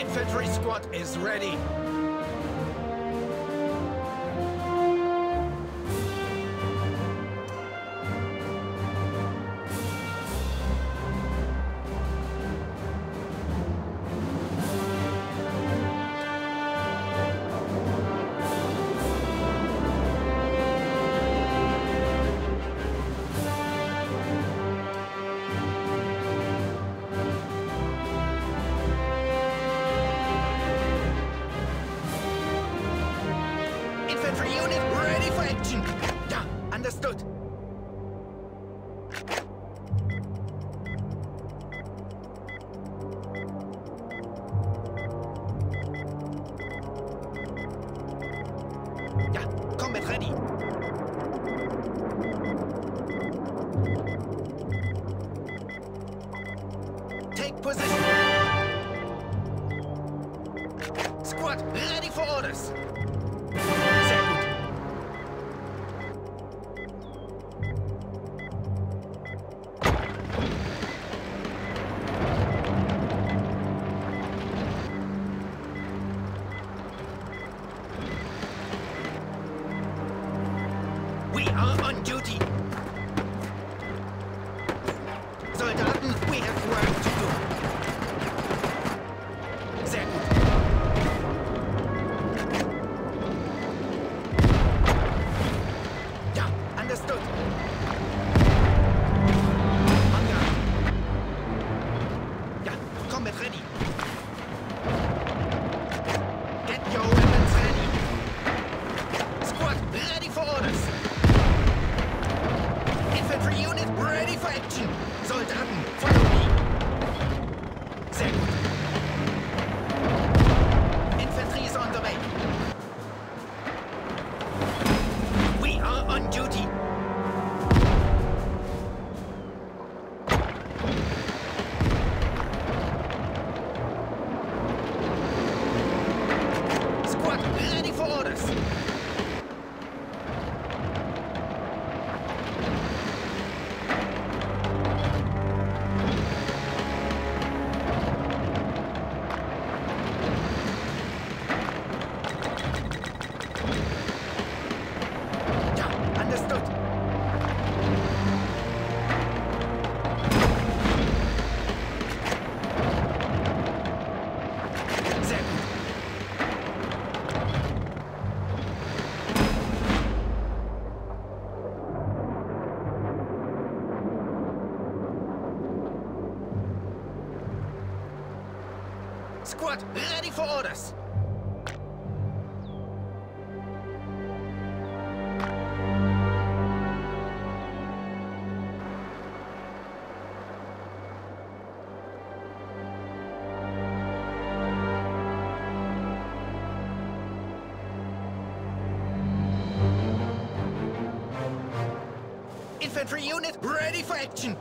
Infantry squad is ready. Ready for orders. We are on duty. Combat ready. Ready for orders. Infantry unit ready for action.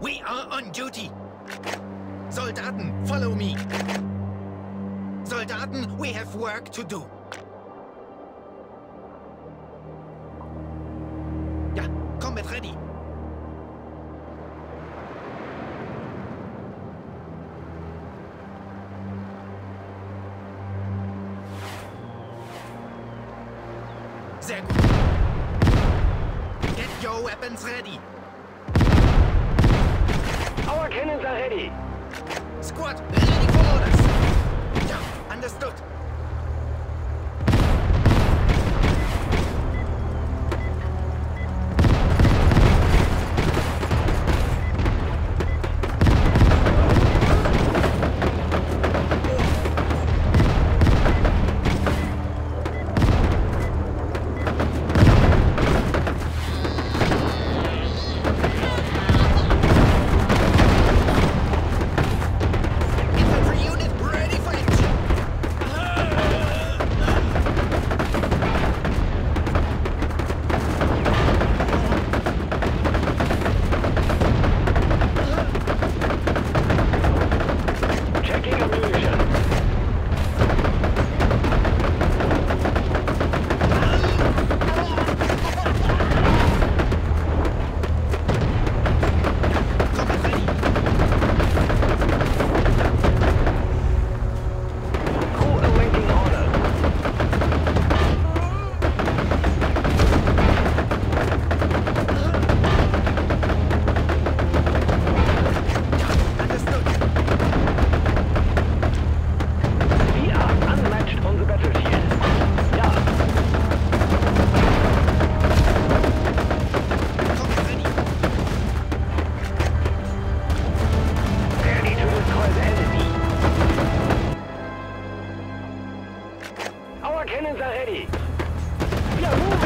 We are on duty. Soldaten, follow me. Soldaten, we have work to do. Ja, combat ready. Sehr gut. Get your weapons ready. Our cannons are ready. Squad, ready for orders. Understood. Cannons are ready. We are moving.